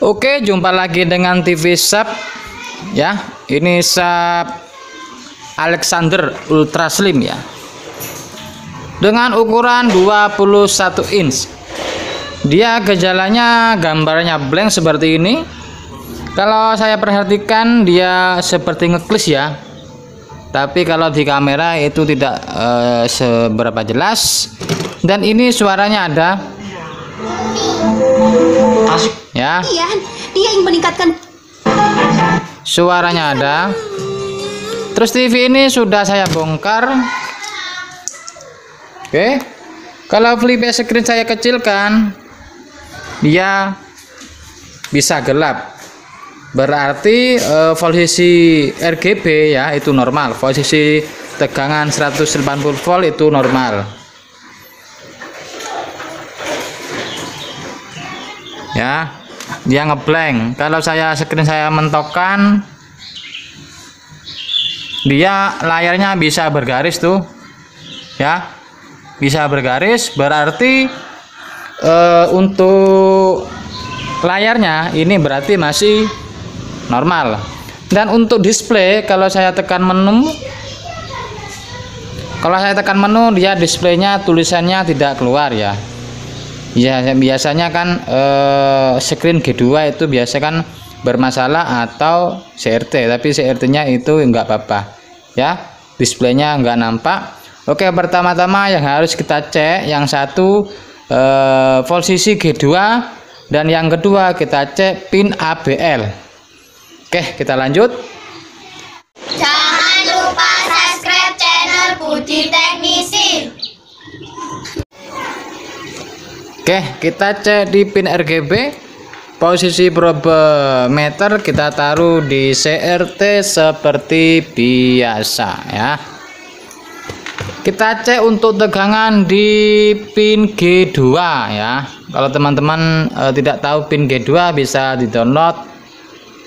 Oke, jumpa lagi dengan TV Sub ya. Ini Sub Alexander Ultra Slim ya. Dengan ukuran 21 inch. Dia gejalanya gambarnya blank seperti ini. Kalau saya perhatikan dia seperti ngeklis ya. Tapi kalau di kamera itu tidak eh, seberapa jelas. Dan ini suaranya ada. Ya. Iya, dia yang meningkatkan suaranya ada. Terus TV ini sudah saya bongkar. Oke. Kalau flip screen saya kecilkan dia bisa gelap. Berarti eh, posisi RGB ya itu normal. Posisi tegangan 180 volt itu normal. Ya dia ngeblank. Kalau saya screen saya mentokkan dia layarnya bisa bergaris tuh ya. Bisa bergaris berarti eh, untuk layarnya ini berarti masih normal. Dan untuk display kalau saya tekan menu kalau saya tekan menu dia displaynya tulisannya tidak keluar ya Ya biasanya kan eh, screen G2 itu biasa kan bermasalah atau CRT tapi CRT-nya itu enggak apa-apa ya. Displaynya enggak nampak. Oke pertama-tama yang harus kita cek yang satu eh, posisi G2 dan yang kedua kita cek pin ABL Oke kita lanjut Oke, kita cek di pin RGB. Posisi probe meter kita taruh di CRT seperti biasa ya. Kita cek untuk tegangan di pin G2 ya. Kalau teman-teman e, tidak tahu pin G2 bisa di-download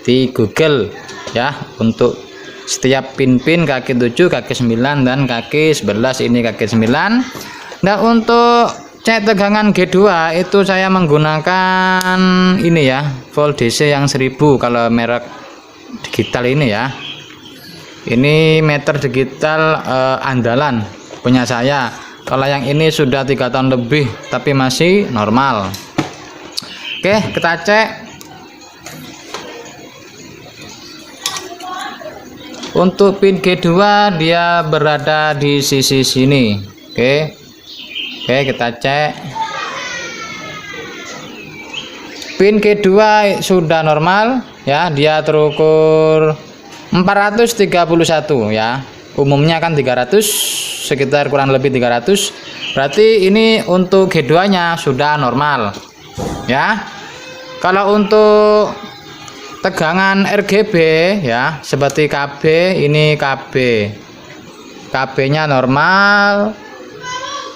di Google ya untuk setiap pin-pin kaki 7, kaki 9 dan kaki 11 ini kaki 9. Nah, untuk cek tegangan G2 itu saya menggunakan ini ya volt DC yang 1000 kalau merek digital ini ya. Ini meter digital eh, andalan punya saya. Kalau yang ini sudah tiga tahun lebih tapi masih normal. Oke kita cek. Untuk pin G2 dia berada di sisi sini. Oke Oke kita cek. Pin G2 sudah normal ya. Dia terukur 431 ya. Umumnya kan 300 sekitar kurang lebih 300 berarti ini untuk G2 nya sudah normal ya. Kalau untuk tegangan RGB ya seperti KB ini KB KB nya normal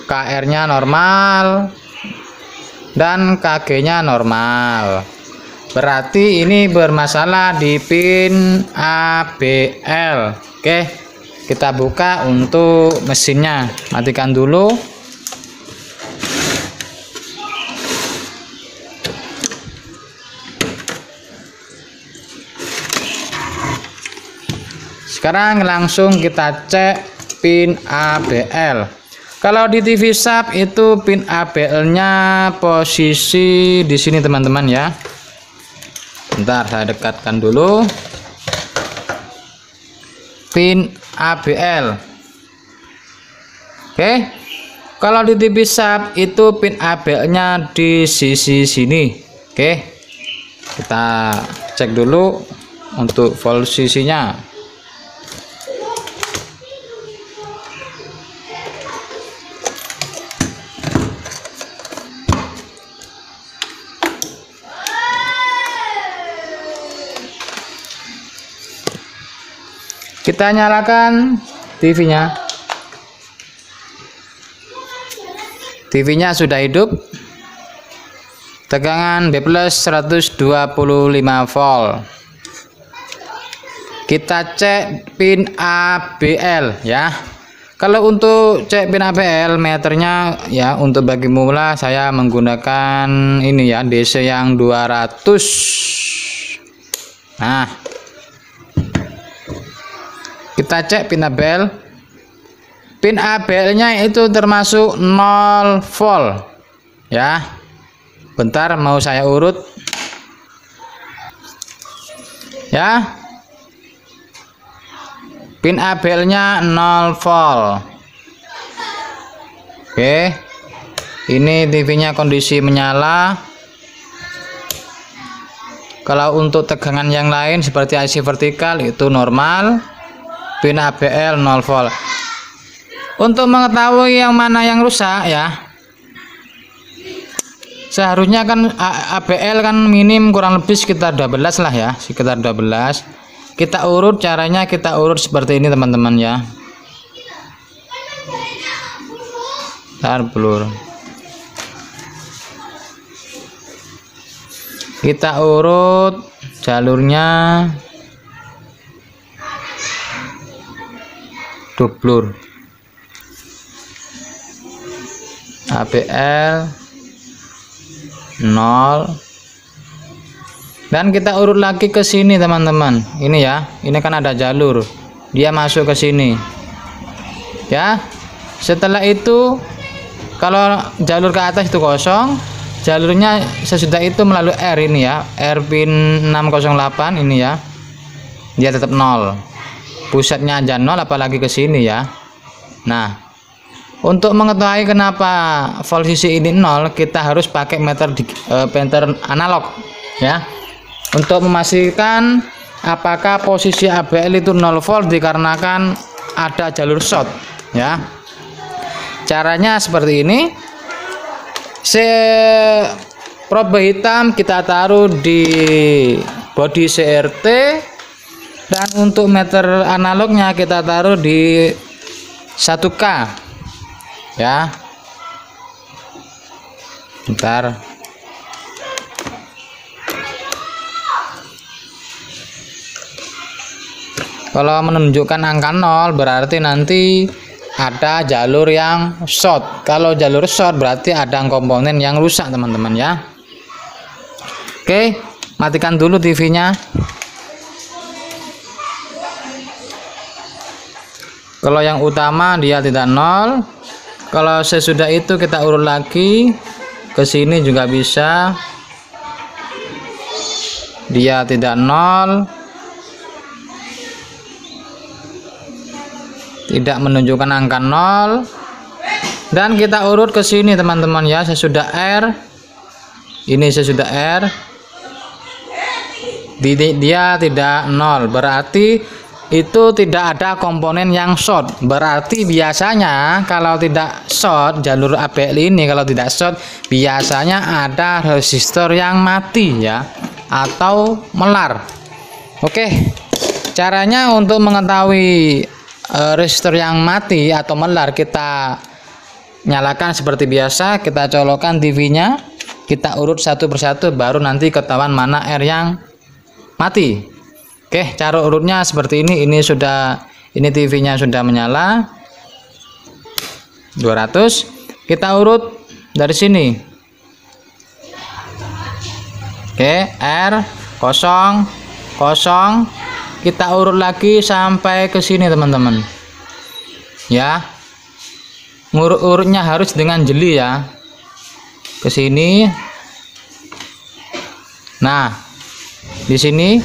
KR nya normal dan KG nya normal. Berarti ini bermasalah di pin ABL oke kita buka untuk mesinnya. Matikan dulu. Sekarang langsung kita cek pin ABL kalau di TV Sub itu pin ABL-nya posisi di sini teman-teman ya. Bentar saya dekatkan dulu. Pin ABL. Oke. Kalau di TV Sub itu pin ABL-nya di sisi sini. Oke. Kita cek dulu untuk posisinya. Kita nyalakan TV-nya TV-nya sudah hidup. Tegangan B plus 125 volt. Kita cek pin ABL ya. Kalau untuk cek pin APL meternya ya untuk bagi mula saya menggunakan ini ya DC yang 200 nah kita cek pin APL pin APL nya itu termasuk 0 volt. Ya. Bentar mau saya urut. Ya. Pin ABL nya 0 volt. Oke. Ini TV nya kondisi menyala. Kalau untuk tegangan yang lain seperti IC vertikal itu normal pin ABL 0 volt. Untuk mengetahui yang mana yang rusak ya. Seharusnya kan ABL kan minim kurang lebih sekitar 12 lah ya. Sekitar 12 kita urut caranya kita urut seperti ini teman-teman ya. Ntar blur. Kita urut jalurnya dublur ABL 0 dan kita urut lagi ke sini teman-teman. Ini ya ini kan ada jalur. Dia masuk ke sini. Ya setelah itu kalau jalur ke atas itu kosong jalurnya sesudah itu melalui R ini ya. R pin 608 ini ya. Dia tetap 0 pusatnya aja 0 apalagi ke sini ya nah untuk mengetahui kenapa voltasi ini nol, kita harus pakai meter di, uh, analog ya. Untuk memastikan apakah posisi ABL itu 0 volt dikarenakan ada jalur short ya. Caranya seperti ini. Se probe hitam kita taruh di body CRT dan untuk meter analognya kita taruh di 1K ya. Ntar kalau menunjukkan angka 0 berarti nanti ada jalur yang short. Kalau jalur short berarti ada komponen yang rusak teman-teman ya. Oke matikan dulu TV nya kalau yang utama dia tidak nol. Kalau sesudah itu kita urut lagi ke sini juga bisa. Dia tidak nol. Tidak menunjukkan angka nol. Dan kita urut ke sini teman-teman ya. Sesudah R. Ini sesudah R. Dia tidak nol. Berarti itu tidak ada komponen yang short. Berarti biasanya kalau tidak short jalur ABL ini kalau tidak short biasanya ada resistor yang mati ya atau melar. Oke caranya untuk mengetahui e, resistor yang mati atau melar kita nyalakan seperti biasa kita colokkan TV nya kita urut satu persatu baru nanti ketahuan mana R yang mati Oke, cara urutnya seperti ini. Ini sudah ini TV-nya sudah menyala. 200. Kita urut dari sini. Oke, R kosong kosong. Kita urut lagi sampai ke sini, teman-teman. Ya. Ngurut-urutnya harus dengan jeli ya. Ke sini. Nah, di sini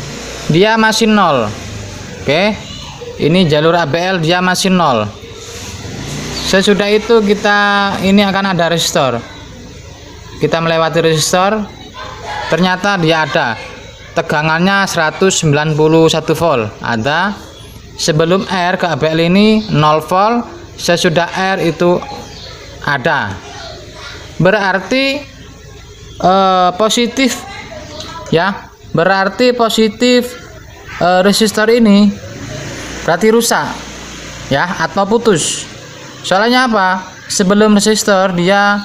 dia masih nol. Oke. Ini jalur ABL dia masih nol. Sesudah itu kita ini akan ada resistor. Kita melewati resistor. Ternyata dia ada. Tegangannya 191 volt. Ada. Sebelum R ke ABL ini 0 volt. Sesudah R itu ada. Berarti eh, positif ya berarti positif e, resistor ini berarti rusak ya atau putus. Soalnya apa? Sebelum resistor dia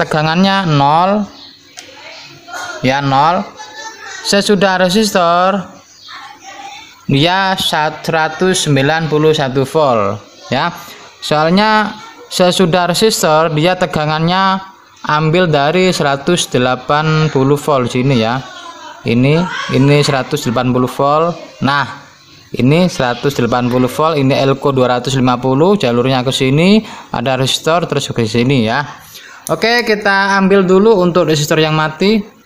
tegangannya 0 ya 0 sesudah resistor dia 191 volt ya. Soalnya sesudah resistor dia tegangannya ambil dari 180 volt sini ya ini ini 180 volt. Nah ini 180 volt ini elko 250 jalurnya ke sini ada resistor terus ke sini ya. Oke kita ambil dulu untuk resistor yang mati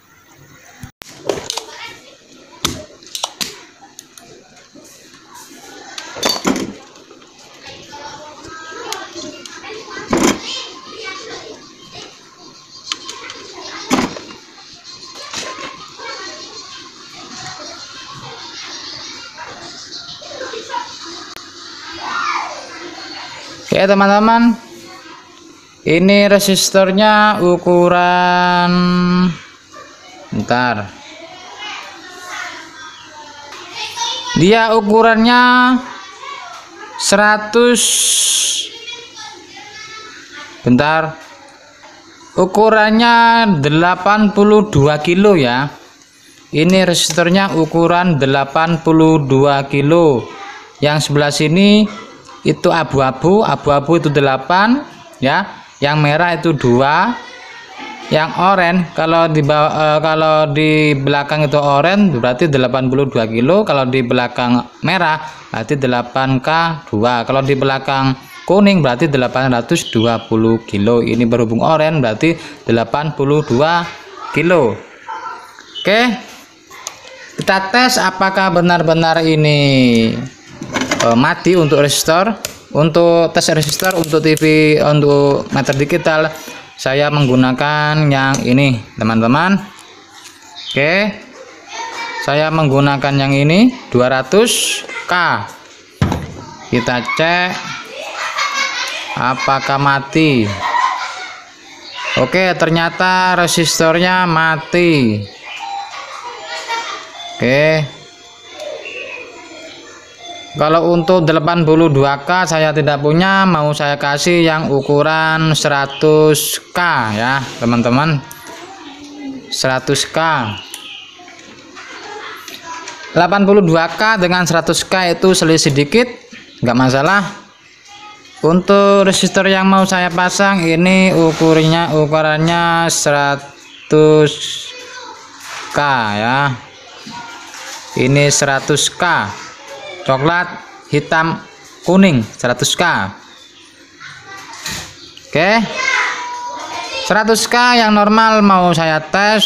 Oke teman-teman. Ini resistornya ukuran bentar. Dia ukurannya 100 bentar. Ukurannya 82 kilo ya. Ini resistornya ukuran 82 kilo. Yang sebelah sini itu abu-abu abu-abu itu 8 ya. Yang merah itu dua. Yang oranye kalau di bawah, e, kalau di belakang itu oranye berarti 82 kilo. Kalau di belakang merah berarti 8K 2 kalau di belakang kuning berarti 820 kilo. Ini berhubung oranye berarti 82 kilo. Oke. Kita tes apakah benar-benar ini e, mati untuk resistor untuk tes resistor untuk TV untuk meter digital. Saya menggunakan yang ini teman-teman. Oke. Saya menggunakan yang ini 200k kita cek apakah mati. Oke ternyata resistornya mati. Oke kalau untuk 82k saya tidak punya mau saya kasih yang ukuran 100k ya teman-teman. 100k 82k dengan 100k itu selisih sedikit enggak masalah. Untuk resistor yang mau saya pasang ini ukurnya ukurannya 100k ya. Ini 100k coklat hitam kuning 100k oke. 100k yang normal mau saya tes.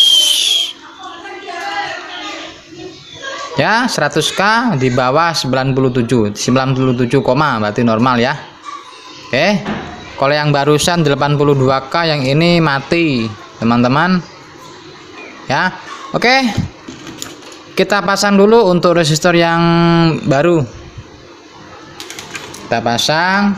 Ya 100k di bawah 97 97, berarti normal ya. Oke. Kalau yang barusan 82k yang ini mati teman-teman. Ya oke kita pasang dulu untuk resistor yang baru. Kita pasang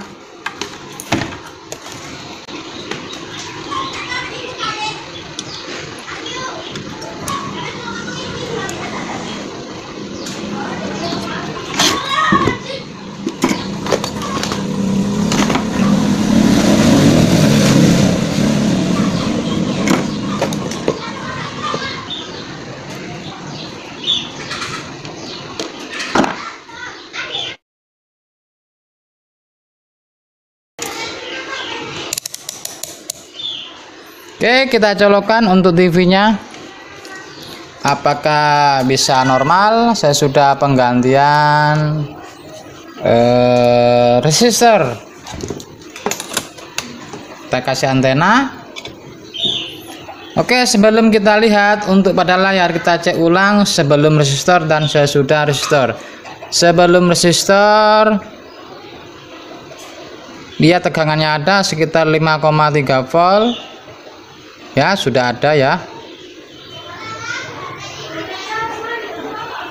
Oke kita colokkan untuk TV nya apakah bisa normal? Saya sudah penggantian eh, resistor. Kita kasih antena. Oke sebelum kita lihat untuk pada layar kita cek ulang sebelum resistor dan sesudah resistor. Sebelum resistor dia tegangannya ada sekitar 5,3 volt ya sudah ada ya.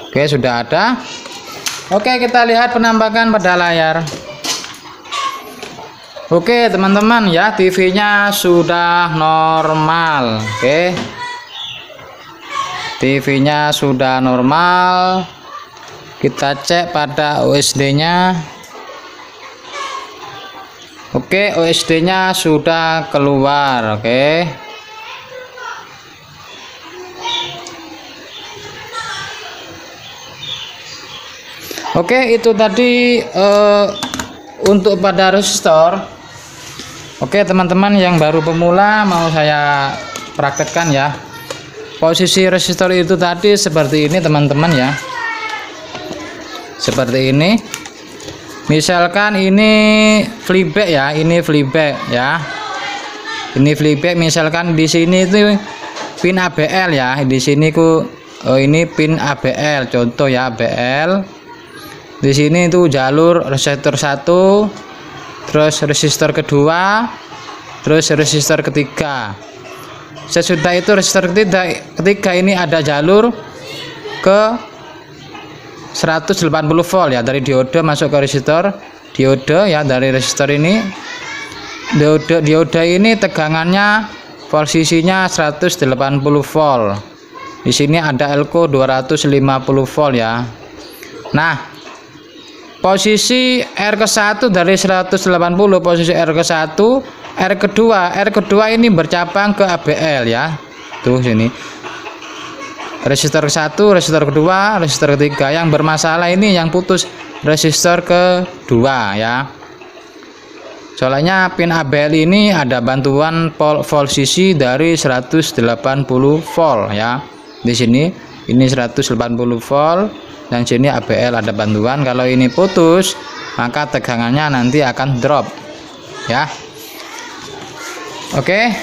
Oke sudah ada. Oke kita lihat penampakan pada layar. Oke teman-teman ya TV nya sudah normal. Oke. TV nya sudah normal. Kita cek pada USD nya Oke OSD nya sudah keluar. Oke Oke, itu tadi eh, untuk pada resistor oke teman-teman yang baru pemula mau saya praktekkan ya. Posisi resistor itu tadi seperti ini teman-teman ya. Seperti ini. Misalkan ini flipback ya ini flipback ya. Ini flipback misalkan di sini itu pin ABL ya. Di sini ku oh ini pin ABL contoh ya ABL di sini itu jalur resistor satu terus resistor kedua terus resistor ketiga. Sesudah itu resistor ketiga ketiga ini ada jalur ke 180 volt ya dari diode masuk ke resistor diode ya dari resistor ini. Diode diode ini tegangannya posisinya 180 volt. Di sini ada elko 250 volt ya. Nah posisi R ke 1 dari 180 posisi R ke 1 R kedua R kedua ini bercabang ke ABL ya. Tuh sini. Resistor ke 1 resistor kedua resistor ketiga. Yang bermasalah ini yang putus resistor kedua ya. Soalnya pin ABL ini ada bantuan posisi dari 180 volt ya. Di sini ini 180 volt dan sini ABL ada bantuan. Kalau ini putus maka tegangannya nanti akan drop. Ya. Oke.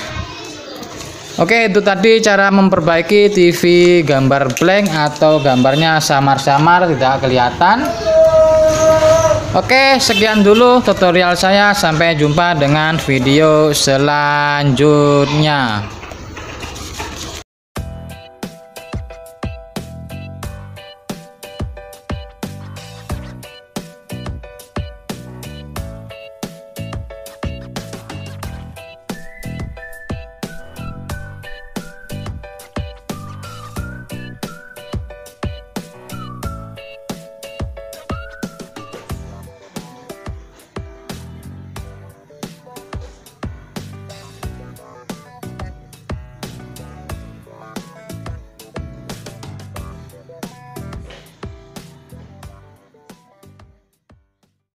Oke itu tadi cara memperbaiki TV gambar blank atau gambarnya samar-samar tidak kelihatan. Oke sekian dulu tutorial saya. Sampai jumpa dengan video selanjutnya